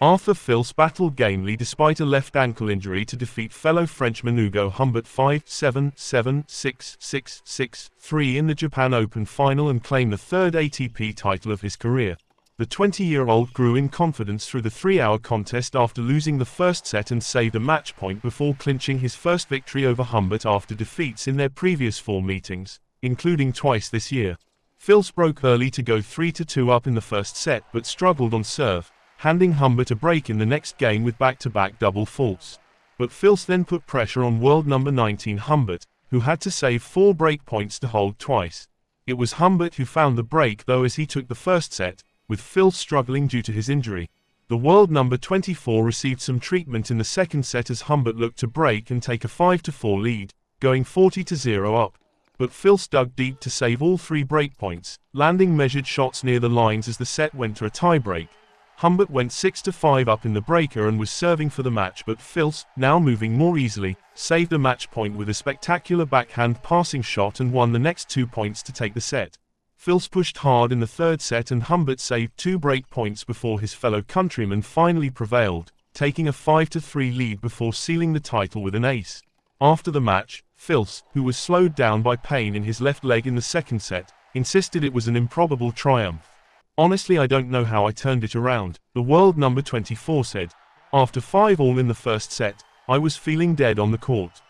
Arthur Fils battled gamely despite a left ankle injury to defeat fellow Frenchman Ugo Humbert 5-7-7-6-6-6-3 in the Japan Open final and claim the third ATP title of his career. The 20-year-old grew in confidence through the three-hour contest after losing the first set and saved a match point before clinching his first victory over Humbert after defeats in their previous four meetings, including twice this year. Fils broke early to go 3-2 up in the first set but struggled on serve, handing Humbert a break in the next game with back-to-back double faults. But Fils then put pressure on world number 19 Humbert, who had to save four break points to hold twice. It was Humbert who found the break though as he took the first set, with Fils struggling due to his injury. The world number 24 received some treatment in the second set as Humbert looked to break and take a 5-4 lead, going 40-0 up. But Fils dug deep to save all three break points, landing measured shots near the lines as the set went to a tiebreak. Humbert went 6-5 up in the breaker and was serving for the match but Fils, now moving more easily, saved a match point with a spectacular backhand passing shot and won the next two points to take the set. Fils pushed hard in the third set and Humbert saved two break points before his fellow countryman finally prevailed, taking a 5-3 lead before sealing the title with an ace. After the match, Fils, who was slowed down by pain in his left leg in the second set, insisted it was an improbable triumph. Honestly I don't know how I turned it around, the world number 24 said. After 5 all in the first set, I was feeling dead on the court.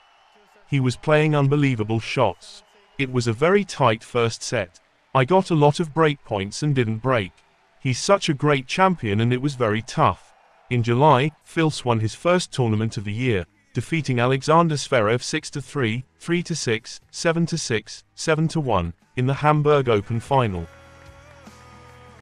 He was playing unbelievable shots. It was a very tight first set. I got a lot of break points and didn't break. He's such a great champion and it was very tough. In July, Fils won his first tournament of the year, defeating Alexander Zverev 6-3, 3-6, 7-6, 7-1, in the Hamburg Open final.